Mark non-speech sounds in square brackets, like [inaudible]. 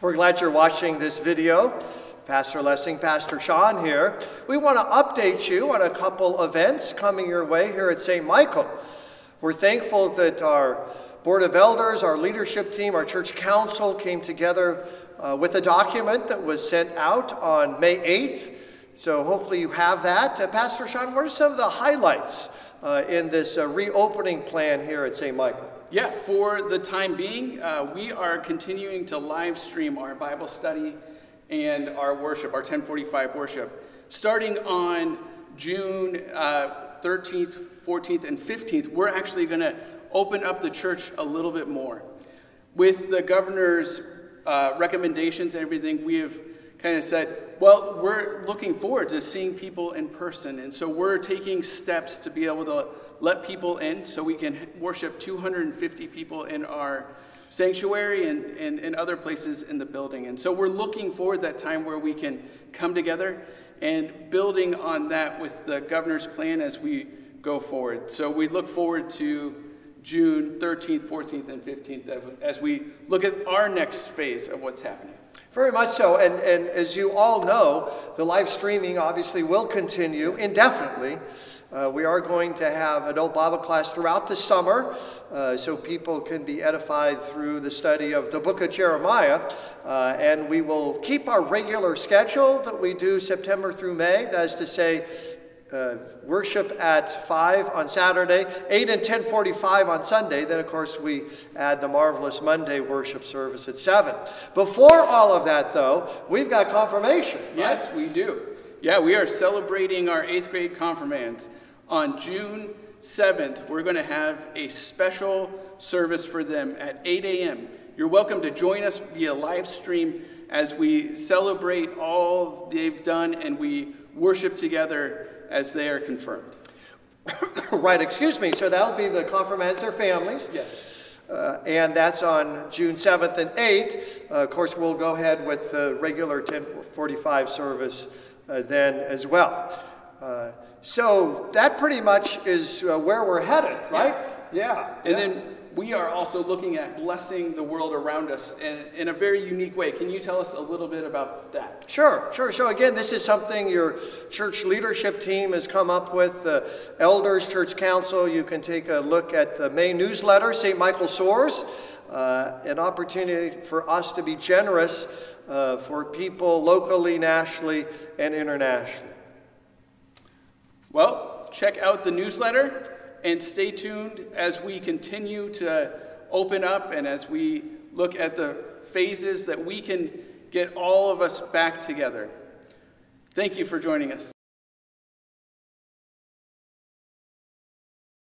We're glad you're watching this video. Pastor Lessing, Pastor Sean here. We want to update you on a couple events coming your way here at St. Michael. We're thankful that our Board of Elders, our leadership team, our church council came together uh, with a document that was sent out on May 8th. So hopefully you have that. Uh, Pastor Sean, what are some of the highlights uh, in this uh, reopening plan here at St. Michael? Yeah, for the time being, uh, we are continuing to live stream our Bible study and our worship, our 1045 worship. Starting on June uh, 13th, 14th, and 15th, we're actually going to open up the church a little bit more. With the governor's uh, recommendations and everything, we have kind of said, well, we're looking forward to seeing people in person. And so we're taking steps to be able to let people in so we can worship 250 people in our sanctuary and, and, and other places in the building. And so we're looking forward that time where we can come together and building on that with the governor's plan as we go forward. So we look forward to June 13th, 14th, and 15th as we look at our next phase of what's happening. Very much so. And, and as you all know, the live streaming obviously will continue indefinitely. Uh, we are going to have adult Bible class throughout the summer uh, so people can be edified through the study of the book of Jeremiah. Uh, and we will keep our regular schedule that we do September through May. That is to say, uh, worship at 5 on Saturday, 8 and 1045 on Sunday. Then, of course, we add the marvelous Monday worship service at 7. Before all of that, though, we've got confirmation. Yes, we do. Yeah, we are celebrating our eighth grade confirmands. On June 7th, we're going to have a special service for them at 8 a.m. You're welcome to join us via live stream as we celebrate all they've done and we worship together as they are confirmed. [coughs] right, excuse me. So that'll be the confirmands, their families. Yes. Uh, and that's on June 7th and 8th. Uh, of course, we'll go ahead with the regular 1045 service uh, then as well. Uh, so that pretty much is uh, where we're headed, right? Yeah. yeah. And yeah. then we are also looking at blessing the world around us in, in, a very unique way. Can you tell us a little bit about that? Sure, sure. So, again, this is something your church leadership team has come up with. The elders, church council, you can take a look at the May newsletter, St. Michael Soars, uh, an opportunity for us to be generous uh, for people locally, nationally, and internationally. Well, check out the newsletter and stay tuned as we continue to open up and as we look at the phases that we can get all of us back together. Thank you for joining us.